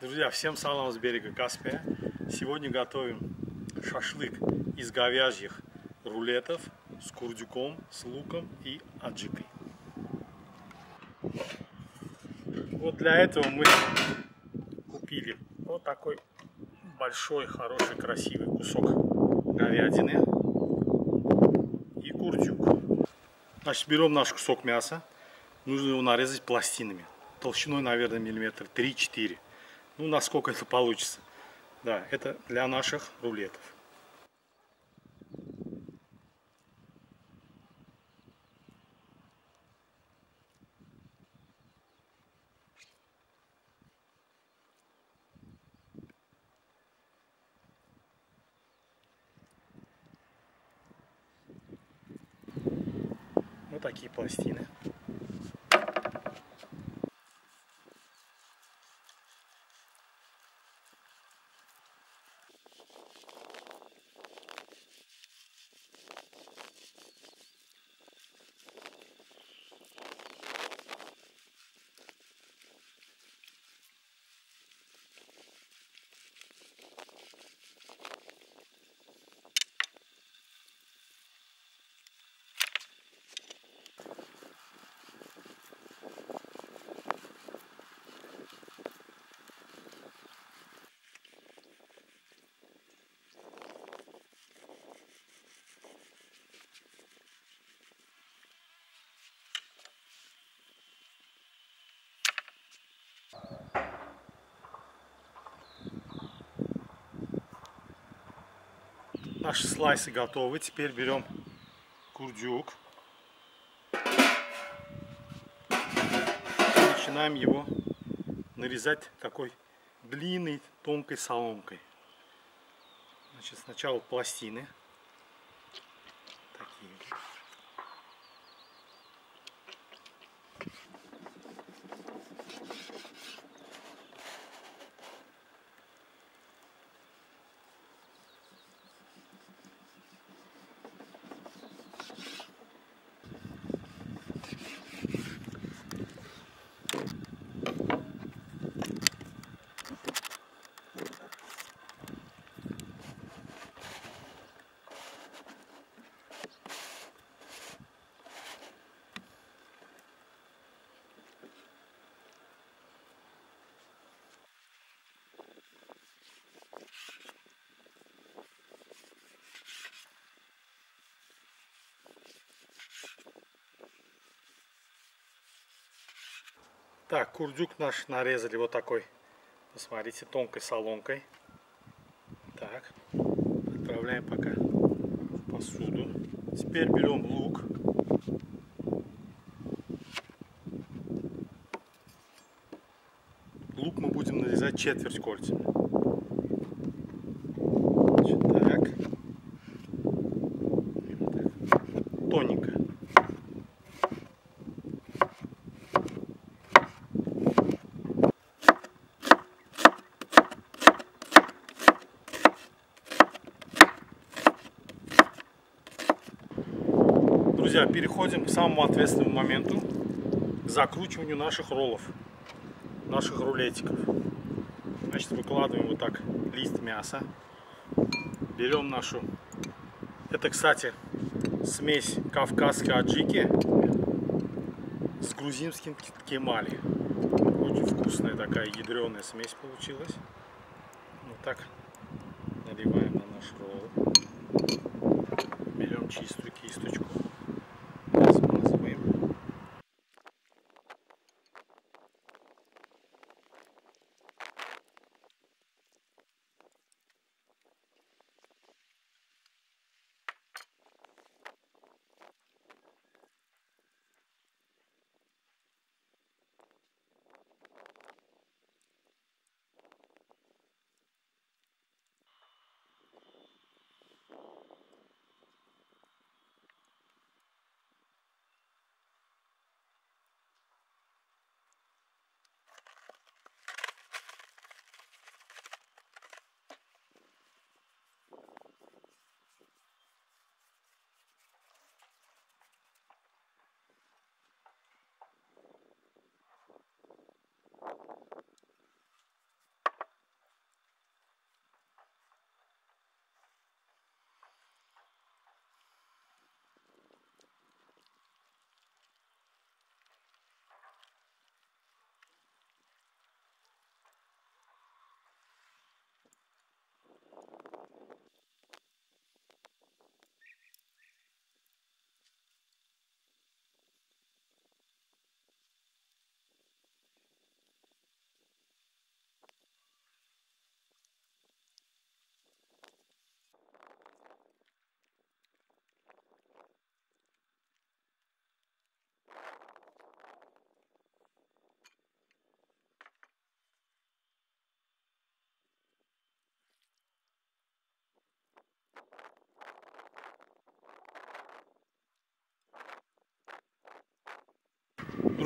Друзья, всем салам с берега Каспия. Сегодня готовим шашлык из говяжьих рулетов с курдюком, с луком и аджикой. Вот для этого мы купили вот такой большой, хороший, красивый кусок говядины и курдюк. Значит, берем наш кусок мяса. Нужно его нарезать пластинами. Толщиной, наверное, миллиметр 3-4. Ну, насколько это получится. Да, это для наших рулетов. Вот такие пластины. Наши слайсы готовы. Теперь берем курдюк. И начинаем его нарезать такой длинной тонкой соломкой. Значит, сначала пластины. Такие. Так, курдюк наш нарезали вот такой, посмотрите, тонкой соломкой. Так, отправляем пока в посуду. Теперь берем лук. Лук мы будем нарезать четверть кольцами. Значит, так. Тоненько. Друзья, переходим к самому ответственному моменту, к закручиванию наших роллов, наших рулетиков. Значит, выкладываем вот так лист мяса, берем нашу, это, кстати, смесь кавказской аджики с грузинским кемали. Очень вкусная такая ядреная смесь получилась. Вот так наливаем на наш ролл. Берем чистую кисточку.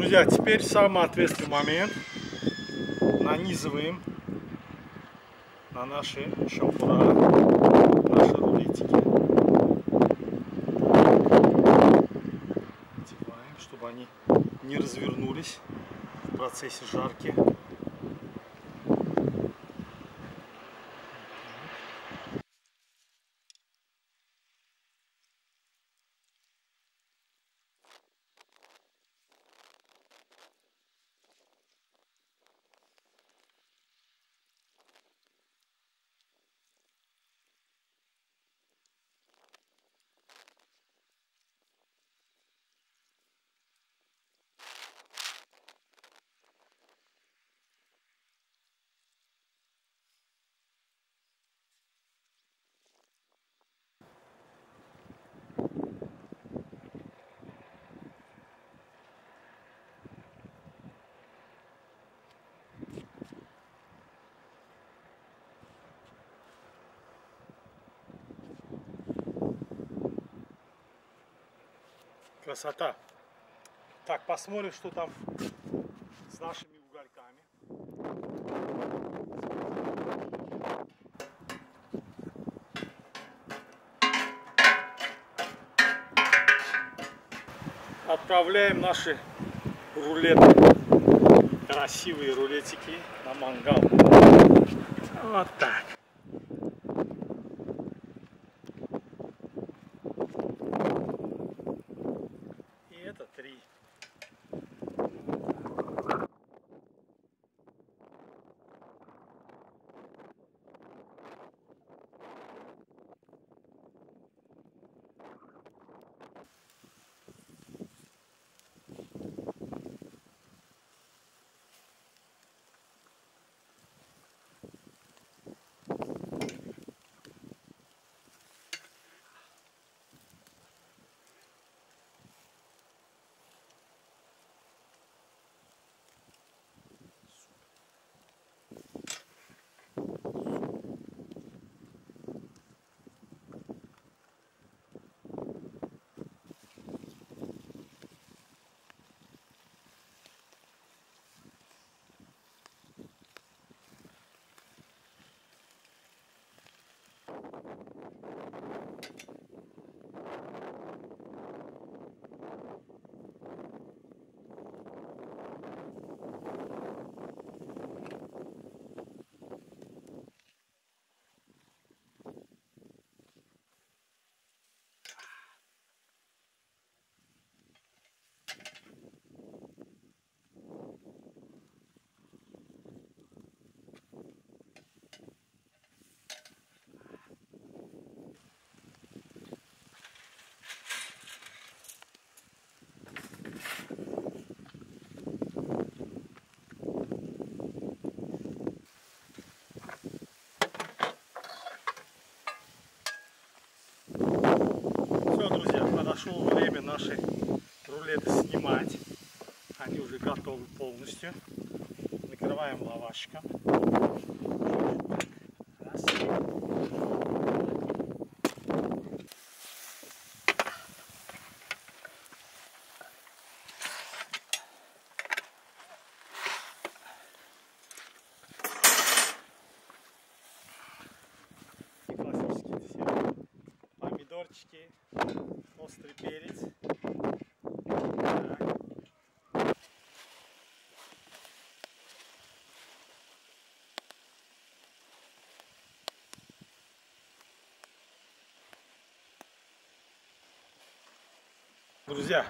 Друзья, теперь самый ответственный момент. Нанизываем на наши шампура, наши рулетики. Одеваем, чтобы они не развернулись в процессе жарки. Красота. Так, посмотрим, что там с нашими угольками. Отправляем наши рулеты, красивые рулетики на мангал. Вот так. И это три. Все, друзья, подошло время наши рулеты снимать. Они уже готовы полностью. Накрываем лавашком. Раз. И классический десерт. Помидорчики, острый перец. Друзья,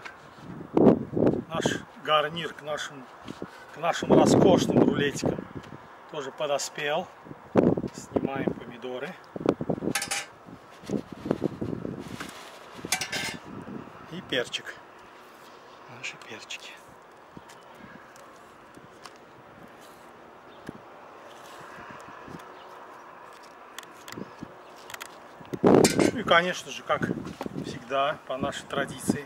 наш гарнир к нашим, к нашим роскошным рулетикам тоже подоспел. Снимаем помидоры. И перчик. Наши перчики. Ну и, конечно же, как всегда, по нашей традиции,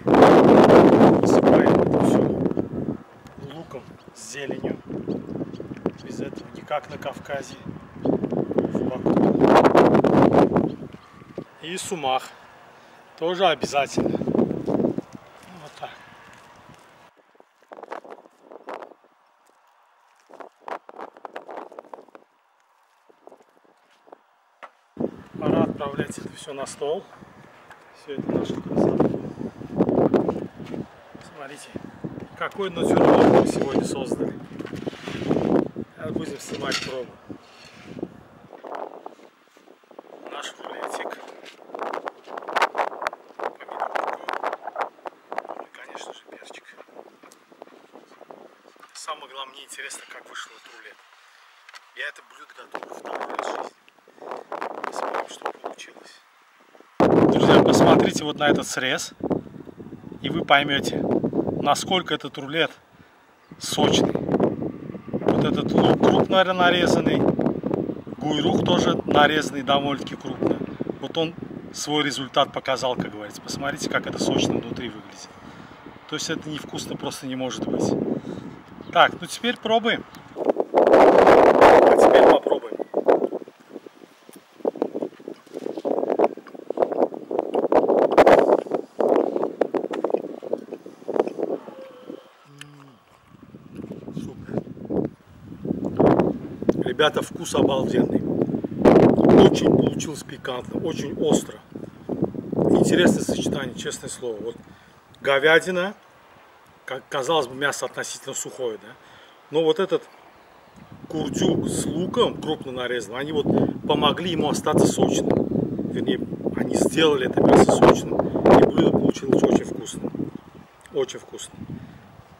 посыпаем это все луком с зеленью. Без этого никак на Кавказе. И сумах. Тоже обязательно. Вот так. Пора отправлять это все на стол. Все это наша красота. Смотрите, какой натюрморт мы сегодня создали. Сейчас будем снимать пробу. Наш рулетик. Ну и, конечно же, перчик. Самое главное, мне интересно, как вышел этот рулет. Я это блюдо готовлю второй раз в жизни. Посмотрим, что получилось. Друзья, посмотрите вот на этот срез, и вы поймете, насколько этот рулет сочный. Вот этот лук крупно нарезанный, гуйрух тоже нарезанный довольно-таки крупно. Вот он свой результат показал, как говорится. Посмотрите, как это сочно внутри выглядит. То есть это невкусно просто не может быть. Так, ну теперь пробуем. А теперь попробуем. Ребята, вкус обалденный. Очень получилось пикантно, очень остро. Интересное сочетание, честное слово. Вот говядина, как казалось бы, мясо относительно сухое, да. Но вот этот курдюк с луком крупно нарезан, они вот помогли ему остаться сочным. Вернее, они сделали это мясо сочным, и блюдо получилось очень вкусным. Очень вкусно.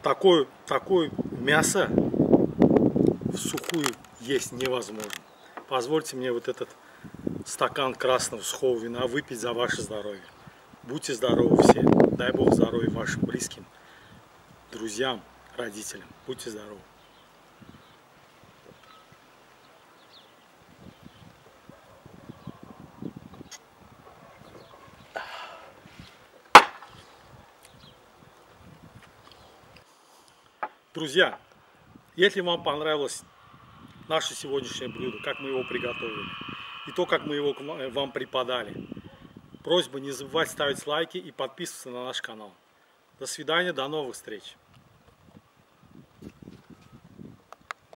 Такое, такое мясо в сухую есть невозможно. Позвольте мне вот этот стакан красного сухого вина выпить за ваше здоровье. Будьте здоровы все. Дай Бог здоровья вашим близким, друзьям, родителям. Будьте здоровы. Друзья, если вам понравилось наше сегодняшнее блюдо, как мы его приготовили, и то, как мы его вам преподали, просьба не забывать ставить лайки и подписываться на наш канал. До свидания, до новых встреч!